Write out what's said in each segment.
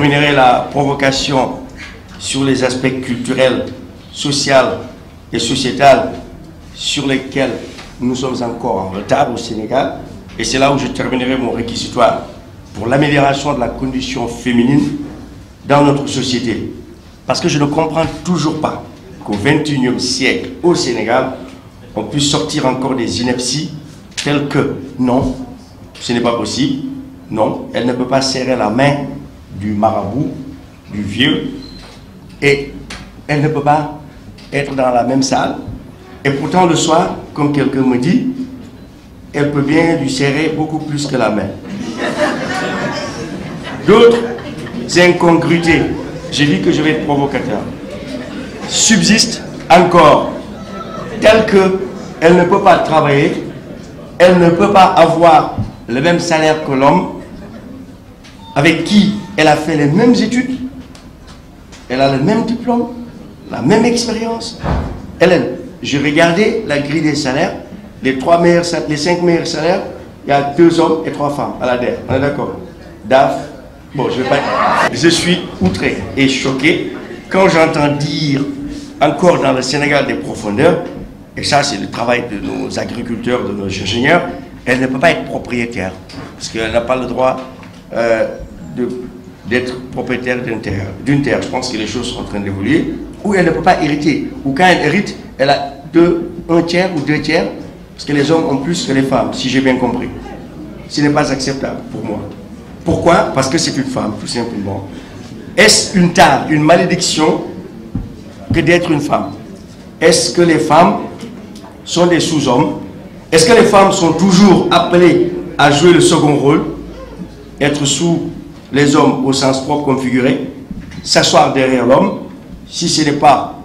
terminerai la provocation sur les aspects culturels, sociaux et sociétals sur lesquels nous sommes encore en retard au Sénégal. Et c'est là où je terminerai mon réquisitoire pour l'amélioration de la condition féminine dans notre société. Parce que je ne comprends toujours pas qu'au XXIe siècle, au Sénégal, on puisse sortir encore des inepties telles que non, ce n'est pas possible, non, elle ne peut pas serrer la main du marabout, du vieux, et elle ne peut pas être dans la même salle. Et pourtant, le soir, comme quelqu'un me dit, elle peut bien lui serrer beaucoup plus que la main. D'autres incongruités, j'ai dit que je vais être provocateur, subsistent encore, telles que elle ne peut pas travailler, elle ne peut pas avoir le même salaire que l'homme, avec qui elle a fait les mêmes études, elle a le même diplôme, la même expérience. Hélène, j'ai regardé la grille des salaires, les, cinq meilleurs salaires, il y a deux hommes et trois femmes à la DER. On est d'accord? DAF, bon, je vais pas... Je suis outré et choqué quand j'entends dire encore dans le Sénégal des profondeurs, et ça c'est le travail de nos agriculteurs, de nos ingénieurs, elle ne peut pas être propriétaire, parce qu'elle n'a pas le droit euh, d'être propriétaire d'une terre. Je pense que les choses sont en train d'évoluer, ou elle ne peut pas hériter, ou quand elle hérite, elle a deux, un tiers ou deux tiers, parce que les hommes ont plus que les femmes, si j'ai bien compris. Ce n'est pas acceptable pour moi. Pourquoi? Parce que c'est une femme, tout simplement. Est-ce une tare, une malédiction que d'être une femme? Est-ce que les femmes sont des sous-hommes? Est-ce que les femmes sont toujours appelées à jouer le second rôle? Être sous les hommes au sens propre configuré S'asseoir derrière l'homme Si ce n'est pas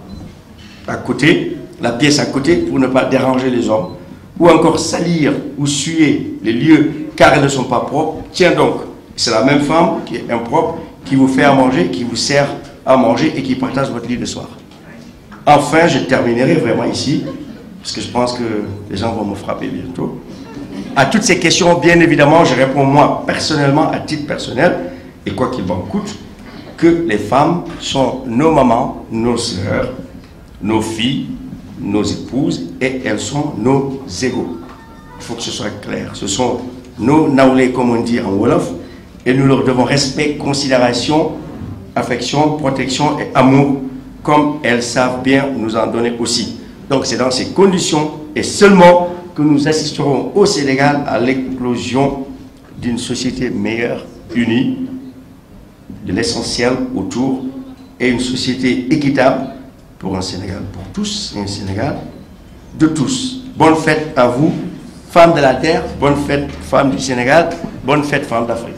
à côté, la pièce à côté pour ne pas déranger les hommes ou encore salir ou suer les lieux car elles ne sont pas propres, tiens donc, c'est la même femme qui est impropre, qui vous fait à manger, qui vous sert à manger et qui partage votre lit de soir. Enfin, je terminerai vraiment ici, parce que je pense que les gens vont me frapper bientôt. À toutes ces questions, bien évidemment, je réponds moi personnellement, à titre personnel, et quoi qu'il m'en coûte, que les femmes sont nos mamans, nos sœurs, nos filles, nos épouses, et elles sont nos égaux. Il faut que ce soit clair. Ce sont nos naoulés, comme on dit en Wolof, et nous leur devons respect, considération, affection, protection et amour, comme elles savent bien nous en donner aussi. Donc c'est dans ces conditions et seulement que nous assisterons au Sénégal à l'éclosion d'une société meilleure, unie, de l'essentiel autour, et une société équitable pour un Sénégal pour tous et un Sénégal de tous. Bonne fête à vous, femmes de la terre, bonne fête, femmes du Sénégal, bonne fête, femmes d'Afrique.